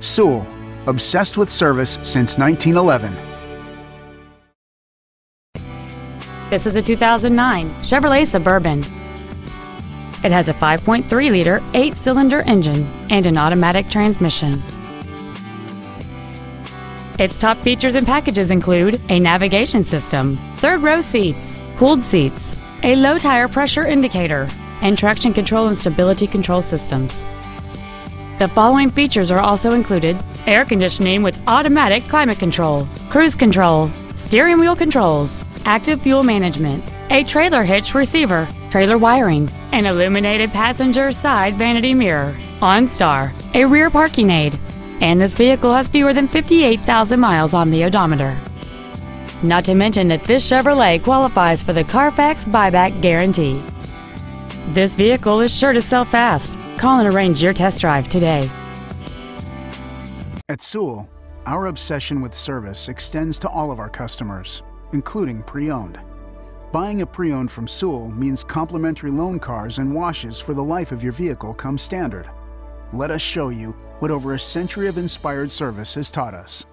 Sewell, obsessed with service since 1911. This is a 2009 Chevrolet Suburban. It has a 5.3 liter, 8 cylinder engine and an automatic transmission. Its top features and packages include a navigation system, third row seats, cooled seats, a low tire pressure indicator, and traction control and stability control systems. The following features are also included air conditioning with automatic climate control, cruise control, steering wheel controls, active fuel management, a trailer hitch receiver, trailer wiring, an illuminated passenger side vanity mirror, OnStar, a rear parking aid, and this vehicle has fewer than 58,000 miles on the odometer. Not to mention that this Chevrolet qualifies for the Carfax buyback guarantee. This vehicle is sure to sell fast. Call and arrange your test drive today. At Sewell, our obsession with service extends to all of our customers, including pre owned. Buying a pre owned from Sewell means complimentary loan cars and washes for the life of your vehicle come standard. Let us show you what over a century of inspired service has taught us.